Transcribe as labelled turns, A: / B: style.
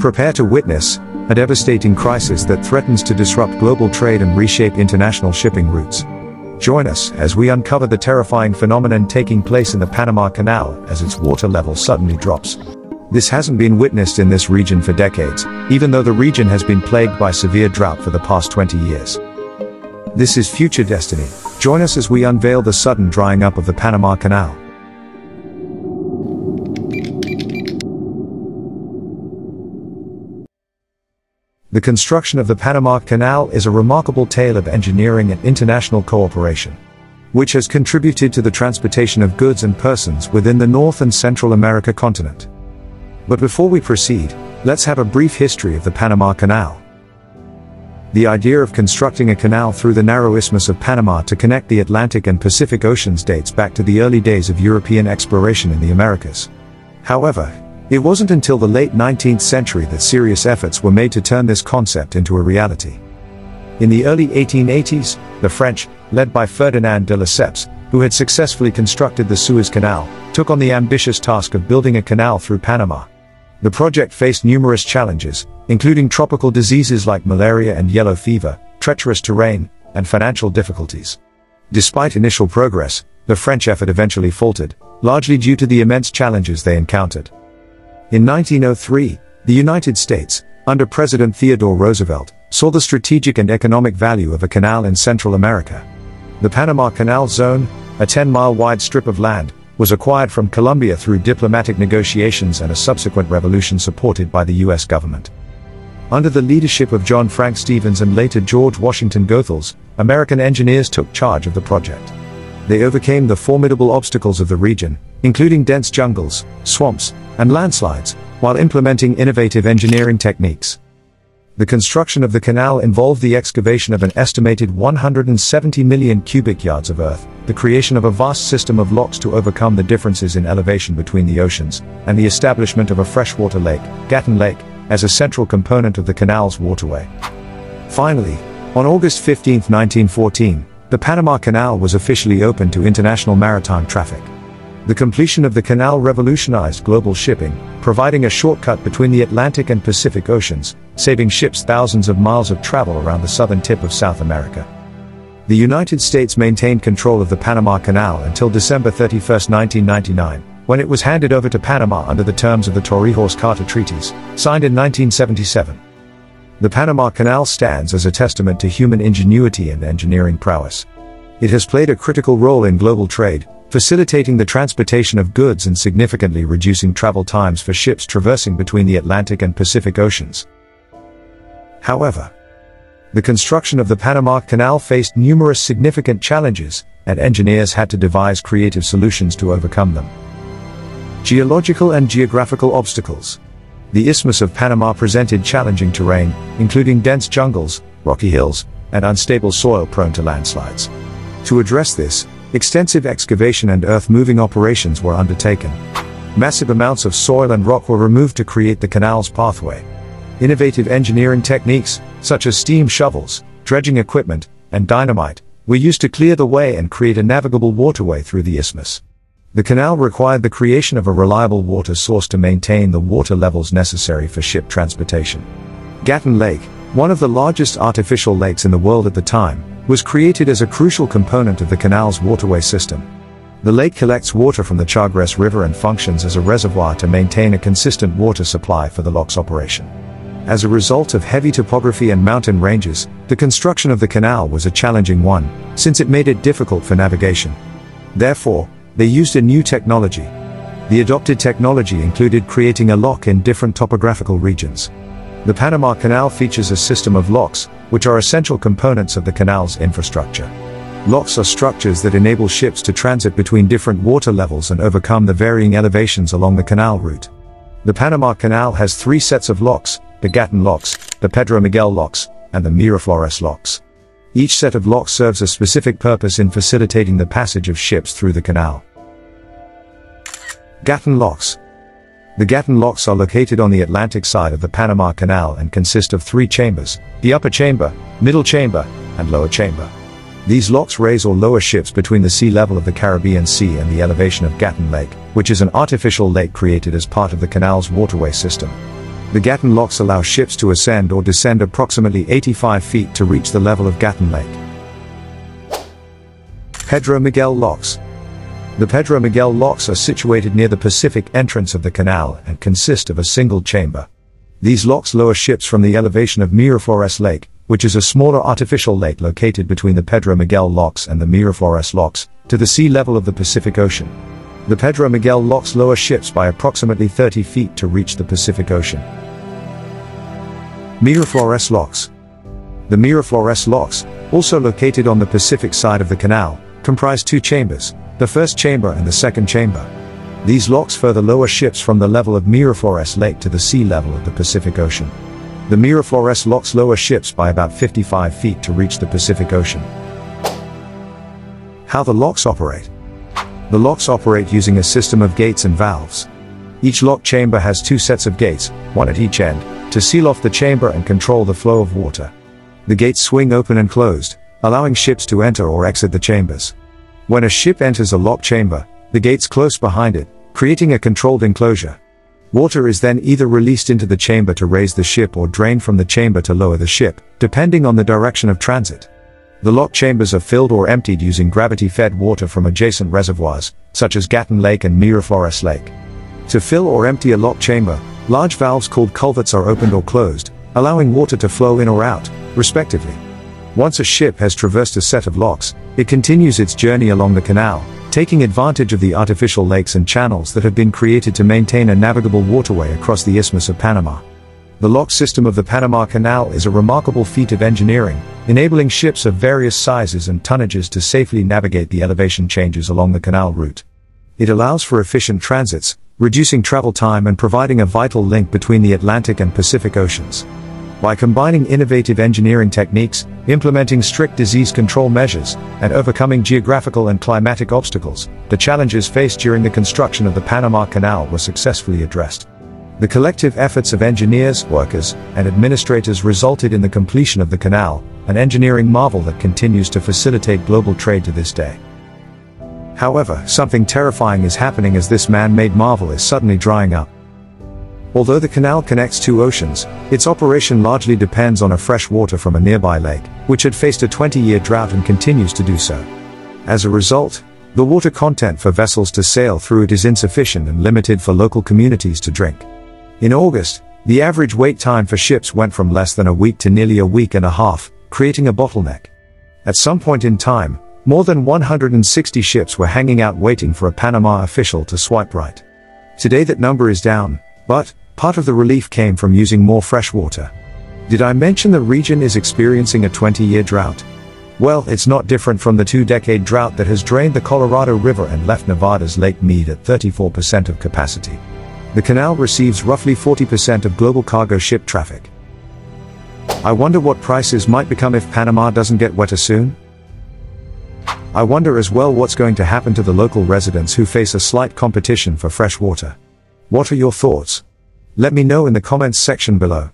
A: Prepare to witness a devastating crisis that threatens to disrupt global trade and reshape international shipping routes. Join us as we uncover the terrifying phenomenon taking place in the Panama Canal as its water level suddenly drops. This hasn't been witnessed in this region for decades, even though the region has been plagued by severe drought for the past 20 years. This is Future Destiny. Join us as we unveil the sudden drying up of the Panama Canal. The construction of the Panama Canal is a remarkable tale of engineering and international cooperation, which has contributed to the transportation of goods and persons within the North and Central America continent. But before we proceed, let's have a brief history of the Panama Canal. The idea of constructing a canal through the narrow Isthmus of Panama to connect the Atlantic and Pacific Oceans dates back to the early days of European exploration in the Americas. However, it wasn't until the late 19th century that serious efforts were made to turn this concept into a reality. In the early 1880s, the French, led by Ferdinand de Lesseps, who had successfully constructed the Suez Canal, took on the ambitious task of building a canal through Panama. The project faced numerous challenges, including tropical diseases like malaria and yellow fever, treacherous terrain, and financial difficulties. Despite initial progress, the French effort eventually faltered, largely due to the immense challenges they encountered. In 1903, the United States, under President Theodore Roosevelt, saw the strategic and economic value of a canal in Central America. The Panama Canal Zone, a 10-mile wide strip of land, was acquired from Colombia through diplomatic negotiations and a subsequent revolution supported by the US government. Under the leadership of John Frank Stevens and later George Washington Goethals, American engineers took charge of the project. They overcame the formidable obstacles of the region, including dense jungles, swamps, and landslides, while implementing innovative engineering techniques. The construction of the canal involved the excavation of an estimated 170 million cubic yards of earth, the creation of a vast system of locks to overcome the differences in elevation between the oceans, and the establishment of a freshwater lake, Gatun Lake, as a central component of the canal's waterway. Finally, on August 15, 1914, the Panama Canal was officially opened to international maritime traffic. The completion of the canal revolutionized global shipping, providing a shortcut between the Atlantic and Pacific Oceans, saving ships thousands of miles of travel around the southern tip of South America. The United States maintained control of the Panama Canal until December 31, 1999, when it was handed over to Panama under the terms of the Torrijos-Carter Treaties, signed in 1977. The Panama Canal stands as a testament to human ingenuity and engineering prowess. It has played a critical role in global trade, facilitating the transportation of goods and significantly reducing travel times for ships traversing between the Atlantic and Pacific Oceans. However, the construction of the Panama Canal faced numerous significant challenges, and engineers had to devise creative solutions to overcome them. Geological and geographical obstacles. The Isthmus of Panama presented challenging terrain, including dense jungles, rocky hills, and unstable soil prone to landslides. To address this, Extensive excavation and earth-moving operations were undertaken. Massive amounts of soil and rock were removed to create the canal's pathway. Innovative engineering techniques, such as steam shovels, dredging equipment, and dynamite, were used to clear the way and create a navigable waterway through the isthmus. The canal required the creation of a reliable water source to maintain the water levels necessary for ship transportation. Gatun Lake, one of the largest artificial lakes in the world at the time, was created as a crucial component of the canal's waterway system. The lake collects water from the Chagres River and functions as a reservoir to maintain a consistent water supply for the lock's operation. As a result of heavy topography and mountain ranges, the construction of the canal was a challenging one, since it made it difficult for navigation. Therefore, they used a new technology. The adopted technology included creating a lock in different topographical regions. The Panama Canal features a system of locks, which are essential components of the canal's infrastructure. Locks are structures that enable ships to transit between different water levels and overcome the varying elevations along the canal route. The Panama Canal has three sets of locks, the Gatun locks, the Pedro Miguel locks, and the Miraflores locks. Each set of locks serves a specific purpose in facilitating the passage of ships through the canal. Gatun locks, the Gatun locks are located on the Atlantic side of the Panama Canal and consist of three chambers, the upper chamber, middle chamber, and lower chamber. These locks raise or lower ships between the sea level of the Caribbean Sea and the elevation of Gatun Lake, which is an artificial lake created as part of the canal's waterway system. The Gatun locks allow ships to ascend or descend approximately 85 feet to reach the level of Gatun Lake. Pedro Miguel Locks. The Pedro Miguel locks are situated near the Pacific entrance of the canal and consist of a single chamber. These locks lower ships from the elevation of Miraflores Lake, which is a smaller artificial lake located between the Pedro Miguel locks and the Miraflores locks, to the sea level of the Pacific Ocean. The Pedro Miguel locks lower ships by approximately 30 feet to reach the Pacific Ocean. Miraflores Locks The Miraflores Locks, also located on the Pacific side of the canal, comprise two chambers, the first chamber and the second chamber. These locks further lower ships from the level of Miraflores Lake to the sea level of the Pacific Ocean. The Miraflores locks lower ships by about 55 feet to reach the Pacific Ocean. How the locks operate. The locks operate using a system of gates and valves. Each lock chamber has two sets of gates, one at each end, to seal off the chamber and control the flow of water. The gates swing open and closed, allowing ships to enter or exit the chambers. When a ship enters a lock chamber, the gates close behind it, creating a controlled enclosure. Water is then either released into the chamber to raise the ship or drained from the chamber to lower the ship, depending on the direction of transit. The lock chambers are filled or emptied using gravity-fed water from adjacent reservoirs, such as Gatun Lake and Miraflores Lake. To fill or empty a lock chamber, large valves called culverts are opened or closed, allowing water to flow in or out, respectively. Once a ship has traversed a set of locks, it continues its journey along the canal, taking advantage of the artificial lakes and channels that have been created to maintain a navigable waterway across the Isthmus of Panama. The lock system of the Panama Canal is a remarkable feat of engineering, enabling ships of various sizes and tonnages to safely navigate the elevation changes along the canal route. It allows for efficient transits, reducing travel time and providing a vital link between the Atlantic and Pacific Oceans. By combining innovative engineering techniques, implementing strict disease control measures, and overcoming geographical and climatic obstacles, the challenges faced during the construction of the Panama Canal were successfully addressed. The collective efforts of engineers, workers, and administrators resulted in the completion of the canal, an engineering marvel that continues to facilitate global trade to this day. However, something terrifying is happening as this man-made marvel is suddenly drying up. Although the canal connects two oceans, its operation largely depends on a fresh water from a nearby lake, which had faced a 20-year drought and continues to do so. As a result, the water content for vessels to sail through it is insufficient and limited for local communities to drink. In August, the average wait time for ships went from less than a week to nearly a week and a half, creating a bottleneck. At some point in time, more than 160 ships were hanging out waiting for a Panama official to swipe right. Today that number is down, but, Part of the relief came from using more fresh water. Did I mention the region is experiencing a 20-year drought? Well, it's not different from the two-decade drought that has drained the Colorado River and left Nevada's Lake Mead at 34% of capacity. The canal receives roughly 40% of global cargo ship traffic. I wonder what prices might become if Panama doesn't get wetter soon? I wonder as well what's going to happen to the local residents who face a slight competition for fresh water. What are your thoughts? Let me know in the comments section below.